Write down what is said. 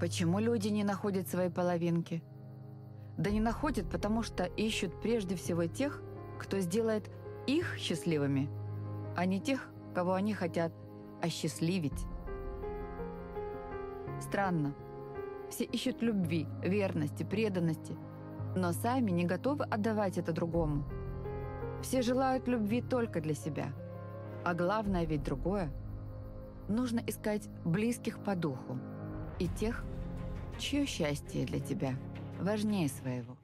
Почему люди не находят свои половинки? Да не находят, потому что ищут прежде всего тех, кто сделает их счастливыми, а не тех, кого они хотят осчастливить. Странно. Все ищут любви, верности, преданности, но сами не готовы отдавать это другому. Все желают любви только для себя. А главное ведь другое. Нужно искать близких по духу и тех, чье счастье для тебя важнее своего.